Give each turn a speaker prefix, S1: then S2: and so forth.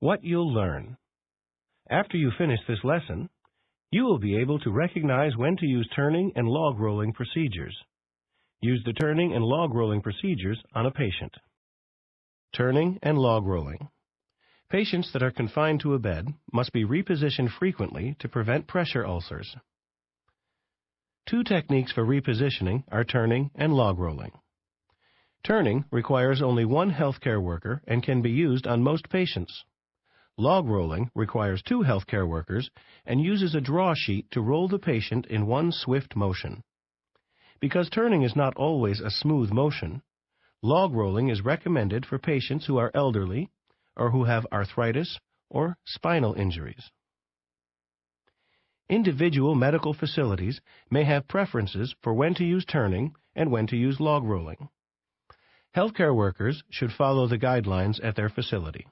S1: What you'll learn. After you finish this lesson, you will be able to recognize when to use turning and log rolling procedures. Use the turning and log rolling procedures on a patient. Turning and log rolling. Patients that are confined to a bed must be repositioned frequently to prevent pressure ulcers. Two techniques for repositioning are turning and log rolling. Turning requires only one healthcare worker and can be used on most patients. Log rolling requires two healthcare workers and uses a draw sheet to roll the patient in one swift motion. Because turning is not always a smooth motion, log rolling is recommended for patients who are elderly or who have arthritis or spinal injuries. Individual medical facilities may have preferences for when to use turning and when to use log rolling. Healthcare workers should follow the guidelines at their facility.